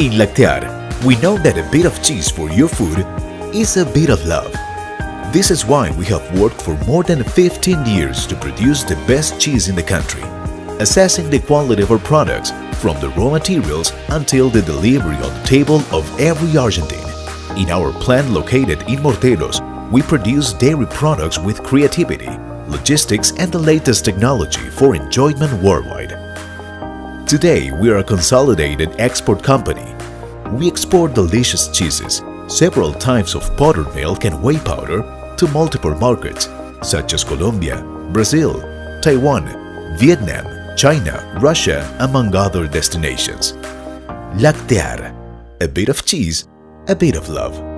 In Lactear, we know that a bit of cheese for your food is a bit of love. This is why we have worked for more than 15 years to produce the best cheese in the country, assessing the quality of our products from the raw materials until the delivery on the table of every Argentine. In our plant located in Morteros, we produce dairy products with creativity, logistics and the latest technology for enjoyment worldwide. Today, we are a consolidated export company. We export delicious cheeses, several types of powdered milk and whey powder to multiple markets such as Colombia, Brazil, Taiwan, Vietnam, China, Russia, among other destinations. Lactear. A bit of cheese, a bit of love.